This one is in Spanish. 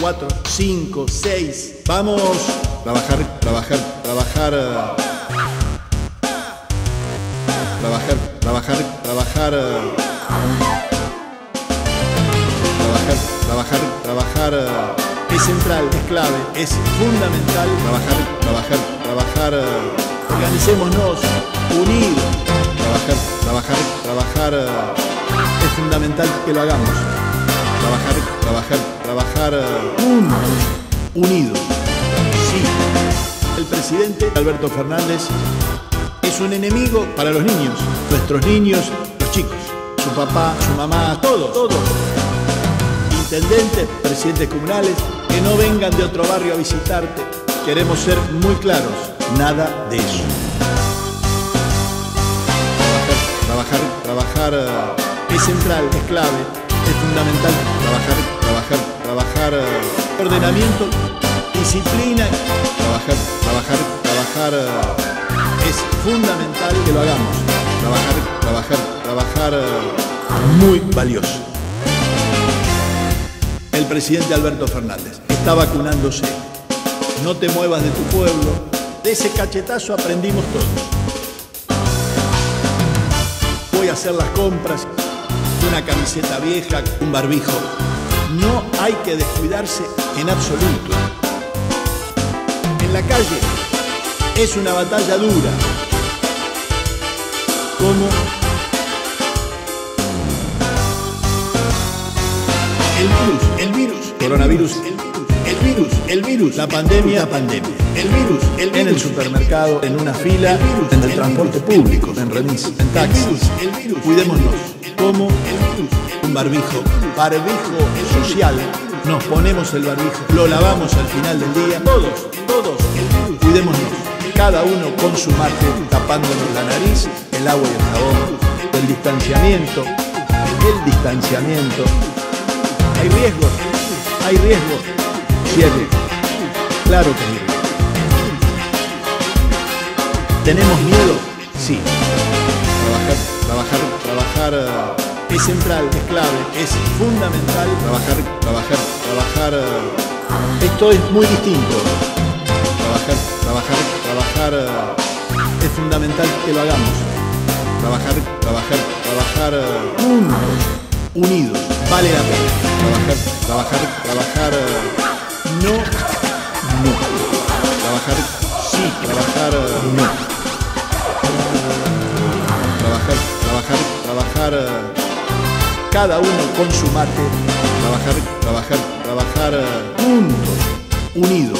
cuatro, cinco, seis. Vamos. Trabajar, trabajar, trabajar. Trabajar, trabajar, trabajar. Trabajar, trabajar, trabajar. Es central, es clave, es fundamental. Trabajar, trabajar, trabajar. Organicémonos, unidos. Trabajar, trabajar, trabajar. Es fundamental que lo hagamos. Trabajar, trabajar juntos, unidos. Sí. El presidente Alberto Fernández es un enemigo para los niños, nuestros niños, los chicos, su papá, su mamá, todos, todos. Intendentes, presidentes comunales, que no vengan de otro barrio a visitarte. Queremos ser muy claros, nada de eso. Trabajar, trabajar, trabajar es central, es clave, es fundamental. Trabajar, trabajar, trabajar, ordenamiento, disciplina, trabajar, trabajar, trabajar. Es fundamental que lo hagamos. Trabajar, trabajar, trabajar, muy valioso. El presidente Alberto Fernández está vacunándose. No te muevas de tu pueblo. De ese cachetazo aprendimos todos. Voy a hacer las compras una camiseta vieja, un barbijo. No hay que descuidarse en absoluto. En la calle es una batalla dura. Como el virus, el virus, coronavirus, el virus, el virus, el virus, la pandemia, la pandemia, el virus, el virus, en el supermercado, en una fila, el virus, en el, el transporte virus, público, en remis, en taxis. El virus, el virus, cuidémonos. Como un barbijo, barbijo social, nos ponemos el barbijo, lo lavamos al final del día, todos, todos, cuidémonos, cada uno con su mate, tapándonos la nariz, el agua y el jabón, el distanciamiento, el distanciamiento. Hay riesgos, hay riesgos, siete, claro que hay. ¿Tenemos miedo? Sí. Es central, es clave, es fundamental. Trabajar, trabajar, trabajar. Esto es muy distinto. Trabajar, trabajar, trabajar. Es fundamental que lo hagamos. Trabajar, trabajar, trabajar juntos, unidos. Vale la pena. Trabajar, trabajar, trabajar. No, no. Trabajar, sí, trabajar, no. Trabajar cada uno con su mate, trabajar, trabajar, trabajar juntos, unidos.